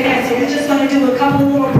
Okay, so we're just going to do a couple little